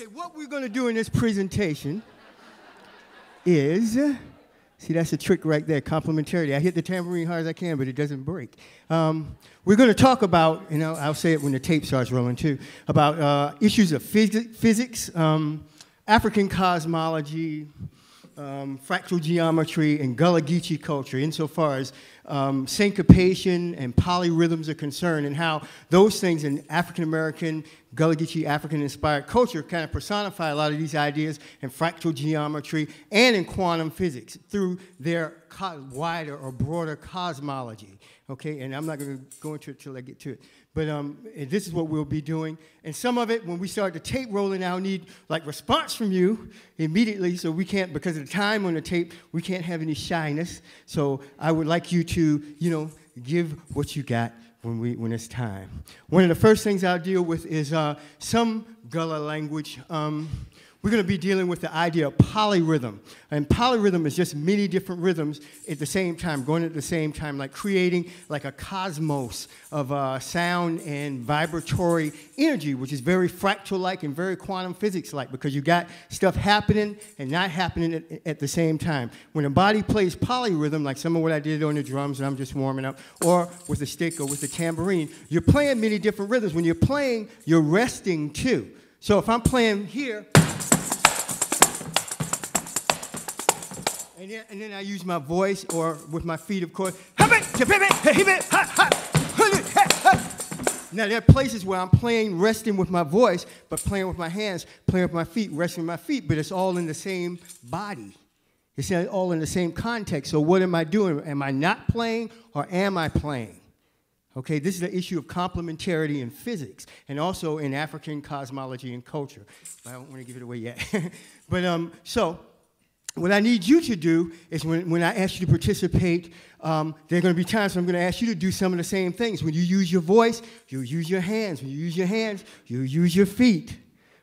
Okay, what we're going to do in this presentation is, see, that's a trick right there, complementarity. I hit the tambourine hard as I can, but it doesn't break. Um, we're going to talk about, you know, I'll say it when the tape starts rolling too, about uh, issues of phys physics, um, African cosmology, um, fractal geometry, and Gullah Geechee culture, insofar as um, syncopation and polyrhythms are concerned, and how those things in African American, Gullah Geechee African inspired culture kind of personify a lot of these ideas in fractal geometry and in quantum physics through their wider or broader cosmology. Okay, and I'm not going to go into it till I get to it. But um, this is what we'll be doing. And some of it, when we start the tape rolling, I'll need like response from you immediately. So we can't, because of the time on the tape, we can't have any shyness. So I would like you to, you know, give what you got when, we, when it's time. One of the first things I'll deal with is uh, some Gullah language. Um, we're going to be dealing with the idea of polyrhythm. And polyrhythm is just many different rhythms at the same time, going at the same time, like creating like a cosmos of uh, sound and vibratory energy, which is very fractal-like and very quantum physics-like because you got stuff happening and not happening at, at, the same time. When a body plays polyrhythm, like some of what I did on the drums and I'm just warming up, or with a stick or with a tambourine, you're playing many different rhythms. When you're playing, you're resting too. So if I'm playing here, And then, and then I use my voice or with my feet, of course. Now, there are places where I'm playing, resting with my voice, but playing with my hands, playing with my feet, resting with my feet, but it's all in the same body. It's all in the same context. So, what am I doing? Am I not playing or am I playing? Okay, this is the issue of complementarity in physics and also in African cosmology and culture. I don't want to give it away yet. but um, so, what I need you to do is when, when I ask you to participate, um, there are going to be times when I'm going to ask you to do some of the same things. When you use your voice, you use your hands. When you use your hands, you use your feet.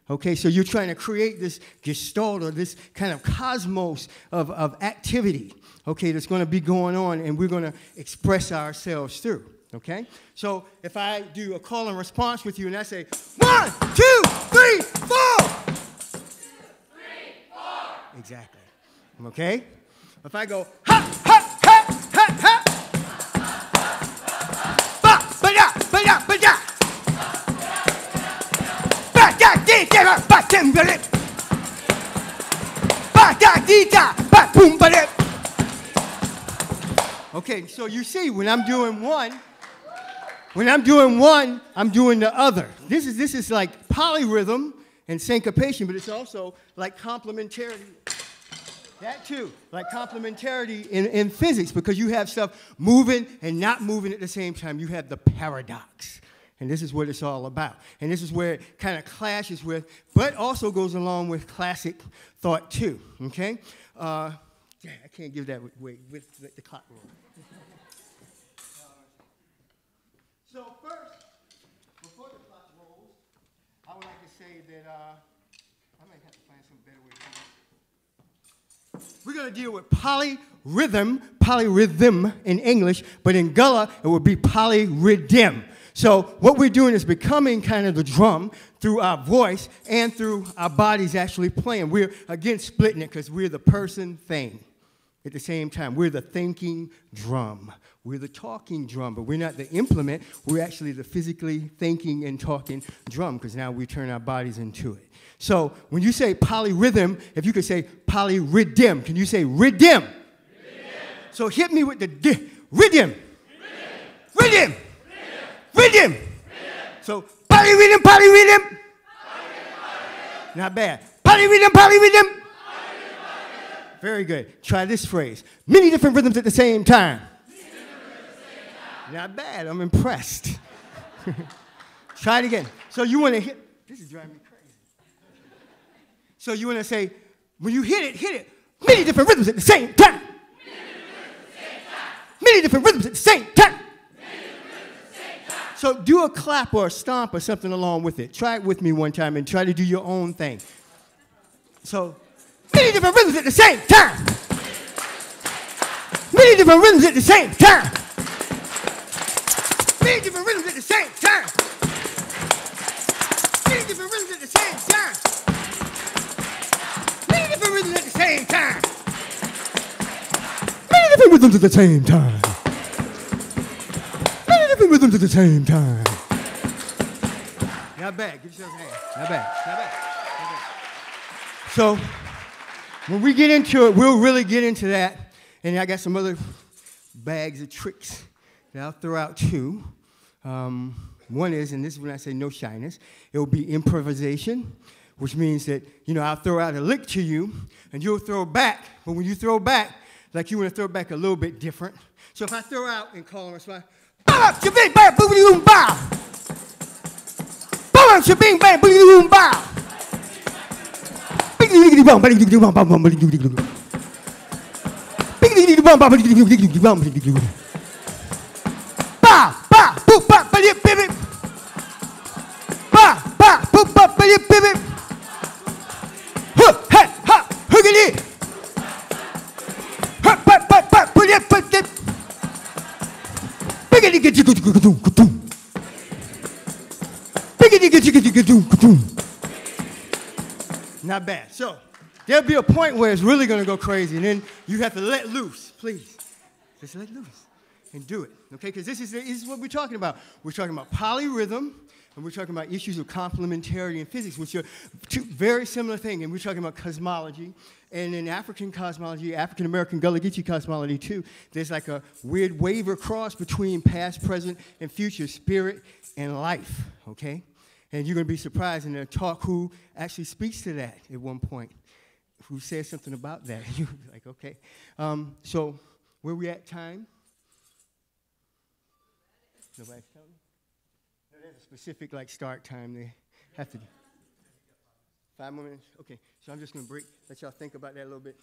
Okay, so you're trying to create this gestalt or this kind of cosmos of, of activity, okay, that's going to be going on, and we're going to express ourselves through. Okay? So if I do a call and response with you and I say, one, two, three, four. Three, four. Exactly. Okay? If I go, ha, ha, ha, ha, ha. Ba, ba, da, ba, da, ba, da. Ba, da, dee, da, ba, boom, ba, dip. Okay, so you see, when I'm doing one, when I'm doing one, I'm doing the other. This is, this is like polyrhythm and syncopation, but it's also like complementarity. That too, like complementarity in, in physics, because you have stuff moving and not moving at the same time. You have the paradox. And this is what it's all about. And this is where it kind of clashes with, but also goes along with classic thought too. Okay? Uh, yeah, I can't give that away with the, clock roll. so first, before the clock rolls, I would like to say that uh, We're going to deal with polyrhythm, polyrhythm in English, but in Gullah, it would be polyrhythm. So what we're doing is becoming kind of the drum through our voice and through our bodies actually playing. We're, again, splitting it because we're the person thing at the same time. We're the thinking drum. We're the talking drum, but we're not the implement. We're actually the physically thinking and talking drum because now we turn our bodies into it. So when you say polyrhythm, if you could say polyrhythm, can you say rhythm? rhythm. So hit me with the d- rhythm. Rhythm. Rhythm. So polyrhythm, polyrhythm. Not bad. Polyrhythm, polyrhythm. Very good. Try this phrase. Many different rhythms at the same time. Not bad. I'm impressed. Try it again. So you want to hit. This is driving me crazy. so you want to say, when you hit it, hit it. Many different rhythms at the same time. Many different rhythms at the same time. So do a clap or a stomp or something along with it. Try it with me one time and try to do your own thing. So many different rhythms at the same time. Many different rhythms at the same time. Many different rhythms at the same time. Many different rhythms at the same time. different rhythms at the same time. Many different rhythms at the same time. Many different rhythms at the same time. Not bad. Give yourself a hand. Not bad. Not bad. Not bad. So, when we get into it, we'll really get into that. And I got some other bags of tricks that I'll throw out too. Um, one is, and this is when I say no shyness, it will be improvisation, which means that, you know, I'll throw out a lick to you and you'll throw back. But when you throw back, like you want to throw back a little bit different. So if I throw out and call and response, bow, shabing, bang, boogity, boom, bow. Bow, shabing, bang, boogity, boom, bow. Biggity, biggity, bum, biggity, biggity, bum, bum, bum, biggity, biggity, bum. Biggity, biggity, bum, bum, biggity, biggity, bum, biggity, biggity. Ba, Not bad. So there'll be a point where it's really going to go crazy, and then you have to let loose. Please, just let loose and do it. Okay? Because this is this is what we're talking about. We're talking about polyrhythm, and we're talking about issues of complementarity in physics, which are two very similar things. And we're talking about cosmology. And in African cosmology, African American Gullah Geechee cosmology too, there's like a weird waiver cross between past, present, and future, spirit and life. Okay? And you're going to be surprised in a talk who actually speaks to that at one point, who says something about that. You're like, okay. Um, so, where we at time? Nobody's telling me? No, there's a specific like start time. They have to. Five more minutes? Okay. So I'm just going to break, let y'all think about that a little bit.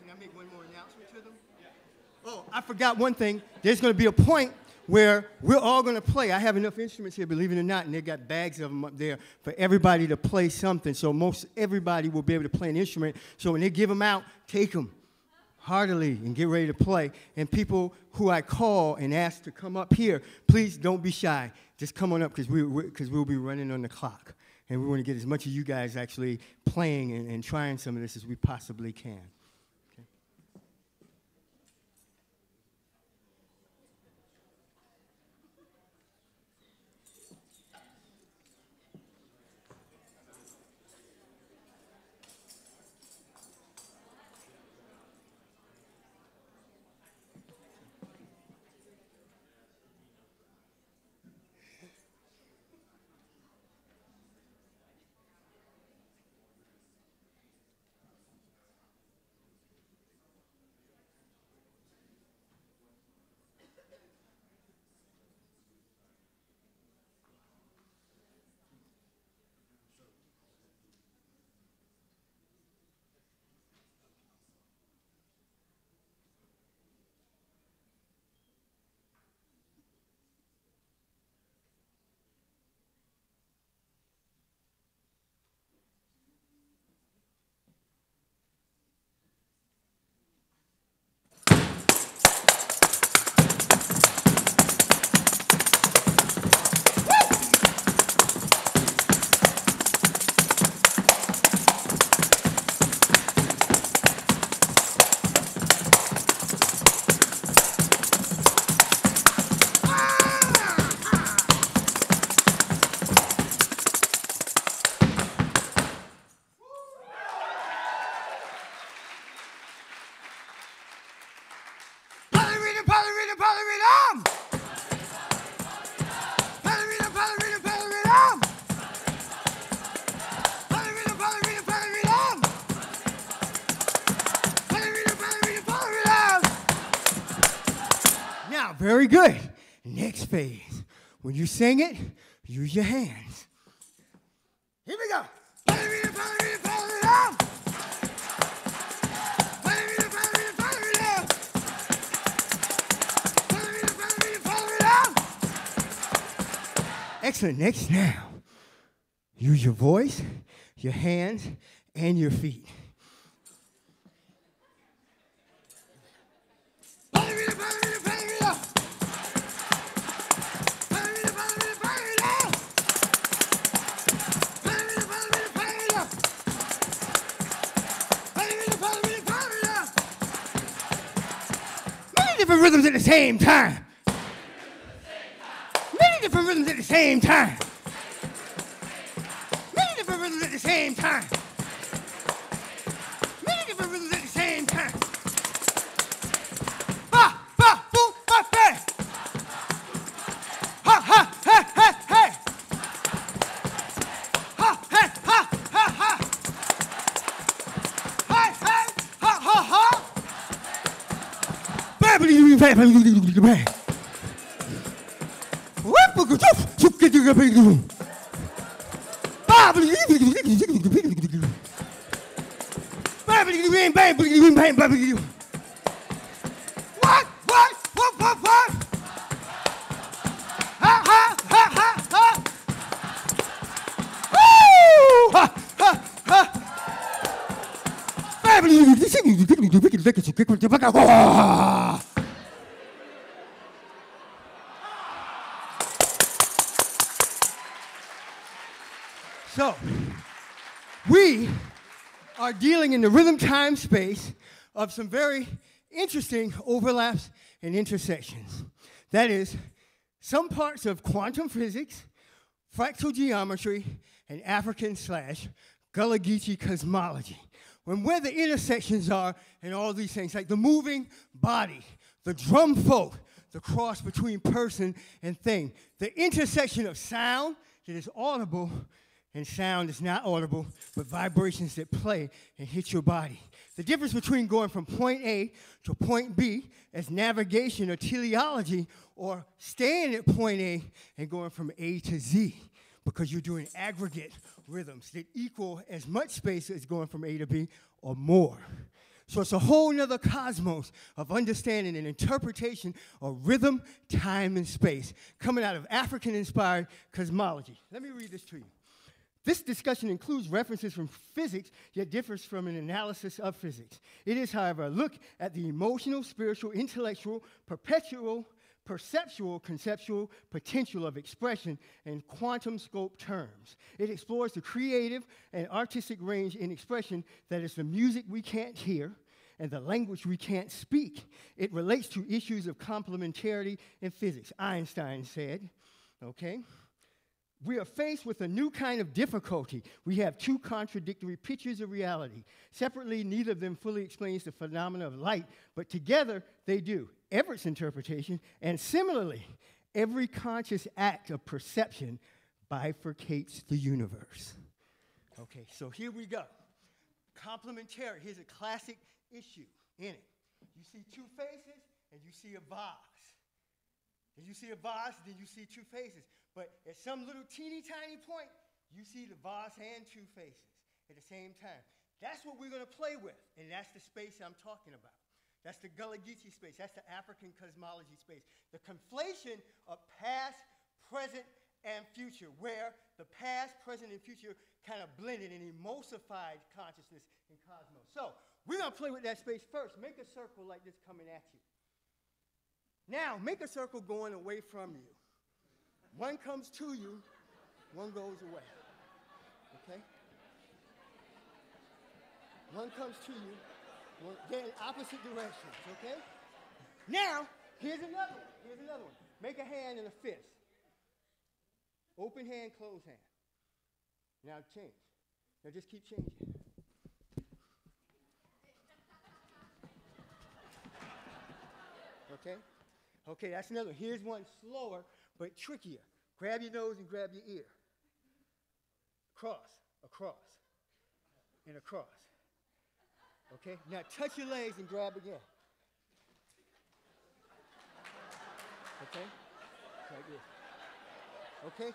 Can I make one more announcement to them? Oh, I forgot one thing. There's going to be a point where we're all going to play. I have enough instruments here, believe it or not, and they got bags of them up there for everybody to play something. So most everybody will be able to play an instrument. So when they give them out, take them heartily and get ready to play. And people who I call and ask to come up here, please don't be shy. Just come on up because we, we, we'll be running on the clock. And we want to get as much of you guys actually playing and, and trying some of this as we possibly can. When you sing it, use your hands. Here we go. Excellent. Next now, use your voice, your hands, and your feet. Same time. Many different rhythms at the same time. Many different rhythms at the same time. Ba, ba, ba. What? What? What? What? What? Ha ha ha ha ha! Woo! Ha ha ha! Dealing in the rhythm time space of some very interesting overlaps and intersections. That is, some parts of quantum physics, fractal geometry, and African slash Gullah Geechee cosmology. When where the intersections are and all these things, like the moving body, the drum folk, the cross between person and thing, the intersection of sound that is audible and sound is not audible, but vibrations that play and hit your body. The difference between going from point A to point B as navigation or teleology, or staying at point A and going from A to Z, because you're doing aggregate rhythms that equal as much space as going from A to B or more. So it's a whole nother cosmos of understanding and interpretation of rhythm, time, and space coming out of African inspired cosmology. Let me read this to you. This discussion includes references from physics, yet differs from an analysis of physics. It is, however, a look at the emotional, spiritual, intellectual, perpetual, perceptual, conceptual potential of expression in quantum scope terms. It explores the creative and artistic range in expression that is the music we can't hear and the language we can't speak. It relates to issues of complementarity in physics, Einstein said. Okay? We are faced with a new kind of difficulty. We have two contradictory pictures of reality. Separately, neither of them fully explains the phenomena of light, but together they do. Everett's interpretation, and similarly, every conscious act of perception bifurcates the universe. Okay, so here we go. Complementary. Here's a classic issue in it. You see two faces, and you see a vase. And you see a vase, then you see two faces. But at some little teeny tiny point, you see the vase and two faces at the same time. That's what we're going to play with, and that's the space I'm talking about. That's the Gullah Geechee space. That's the African cosmology space. The conflation of past, present, and future, where the past, present, and future kind of blended and emulsified consciousness in cosmos. So we're going to play with that space first. Make a circle like this coming at you. Now, make a circle going away from you. One comes to you, one goes away. Okay? One comes to you, one, they're in opposite directions, okay? Now, here's another one. Here's another one. Make a hand and a fist. Open hand, closed hand. Now change. Now just keep changing. Okay? Okay, that's another. one. Here's one slower but trickier. Grab your nose and grab your ear. Cross, across, and across. Okay? Now touch your legs and grab again. Okay? Like this. Okay?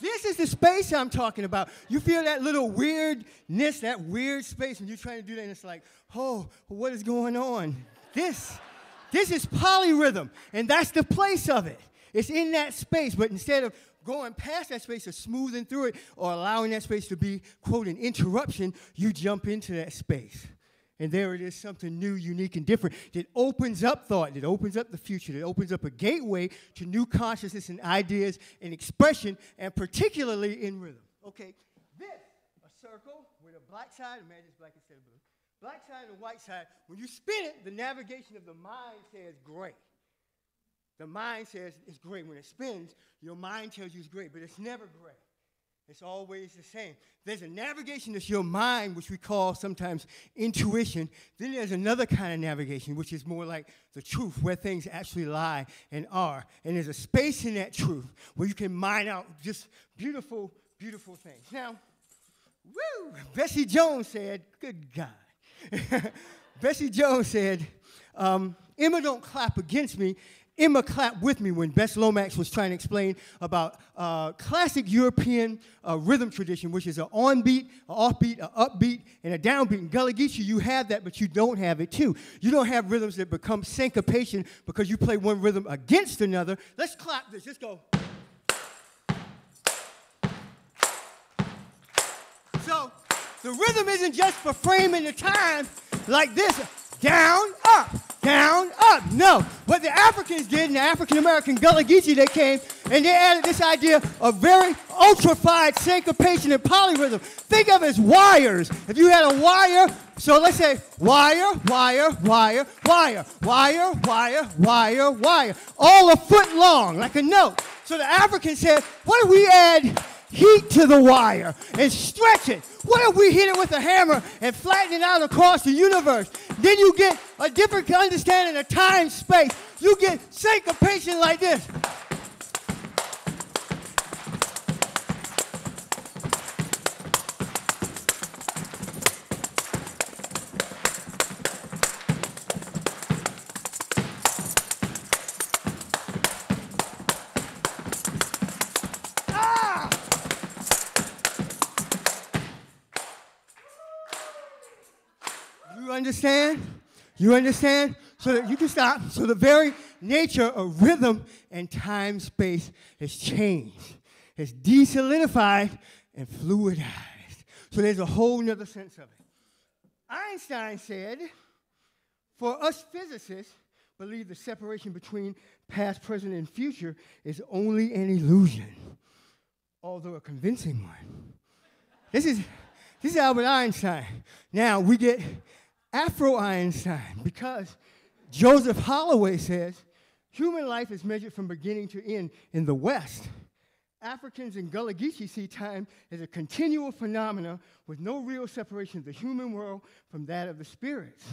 This is the space I'm talking about. You feel that little weirdness, that weird space, and you're trying to do that, and it's like, oh, what is going on? This, this is polyrhythm, and that's the place of it. It's in that space, but instead of going past that space or smoothing through it or allowing that space to be, quote, an interruption, you jump into that space. And there it is, something new, unique, and different that opens up thought, that opens up the future, that opens up a gateway to new consciousness and ideas and expression, and particularly in rhythm. Okay, this, a circle with a black side, imagine it's black instead of blue. Black side and white side, when you spin it, the navigation of the mind says gray. The mind says it's great. When it spins, your mind tells you it's great, but it's never great. It's always the same. There's a navigation that's your mind, which we call sometimes intuition. Then there's another kind of navigation, which is more like the truth, where things actually lie and are. And there's a space in that truth where you can mine out just beautiful, beautiful things. Now, woo! Bessie Jones said, good God. Bessie Jones said, um, Emma don't clap against me. Emma clapped with me when Bess Lomax was trying to explain about uh, classic European uh, rhythm tradition, which is an on-beat, an off-beat, an upbeat, and a downbeat. In Gullah Geechee, you have that, but you don't have it too. You don't have rhythms that become syncopation because you play one rhythm against another. Let's clap this. Just go. So the rhythm isn't just for framing the time like this down, up, down, up. No. What the Africans did in the African American Gullah Geechee, they came and they added this idea of very ultrified syncopation and polyrhythm. Think of it as wires. If you had a wire, so let's say wire, wire, wire, wire, wire, wire, wire, wire, all a foot long, like a note. So the Africans said, what if we add heat to the wire and stretch it. What if we hit it with a hammer and flatten it out across the universe? Then you get a different understanding of time, space. You get syncopation like this. Understand? You understand? So that you can stop. So the very nature of rhythm and time space has changed. It's desolidified and fluidized. So there's a whole nother sense of it. Einstein said, for us physicists, believe the separation between past, present, and future is only an illusion, although a convincing one. This is, this is Albert Einstein. Now we get Afro Einstein because Joseph Holloway says human life is measured from beginning to end in the West. Africans in Gullah Geechee see time as a continual phenomena with no real separation of the human world from that of the spirits.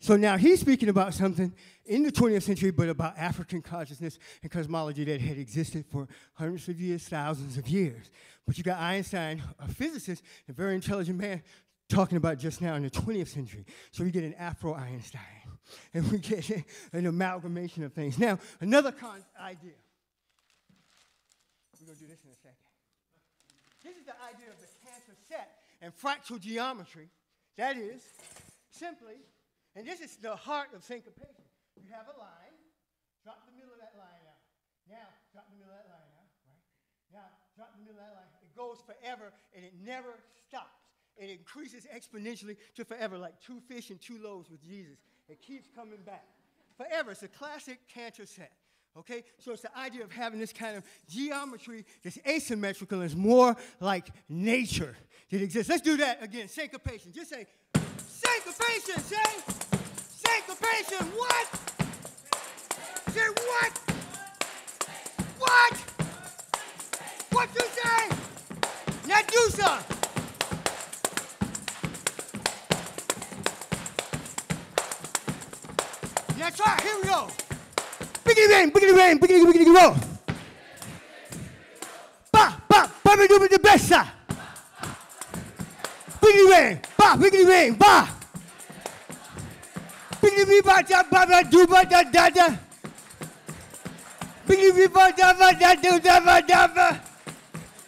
So now he's speaking about something in the 20th century, but about African consciousness and cosmology that had existed for hundreds of years, thousands of years. But you got Einstein, a physicist, a very intelligent man, talking about just now in the 20th century. So we get an Afro Einstein, and we get an amalgamation of things. Now, another con- idea. We're going to do this in a second. This is the idea of the Cantor set and fractal geometry. That is simply, and this is the heart of syncopation. You have a line, drop the middle of that line out. Now, drop the middle of that line out, right? Now, drop the middle of that line. It goes forever and it never stops it increases exponentially to forever, like two fish and two loaves with Jesus. It keeps coming back. Forever. It's a classic Cantor set. Okay? So it's the idea of having this kind of geometry that's asymmetrical and is more like nature that exists. Let's do that again. Syncopation. Just say, syncopation. Say, syncopation. What? Say what? What? What you say? Something. That's right. Here we go. Biggity bang, biggity bang, biggity biggity roll. Ba ba ba ba do the best side. Biggity bang, ba biggity bang, ba. Biggity bang, ba da ba ba do ba da da da.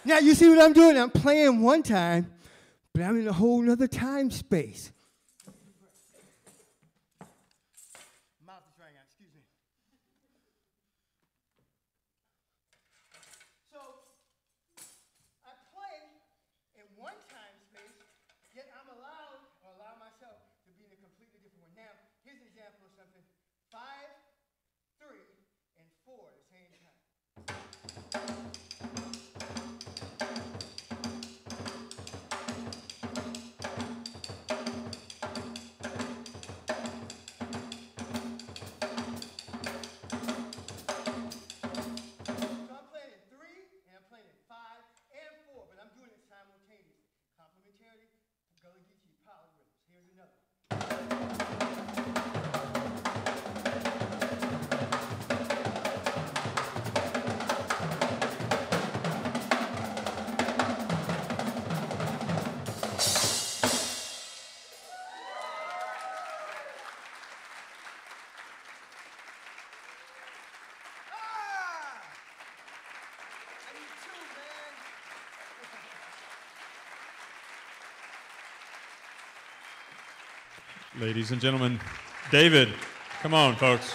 Now you see what I'm doing? I'm playing one time, but I'm in a whole nother time space. Ladies and gentlemen, David, come on, folks.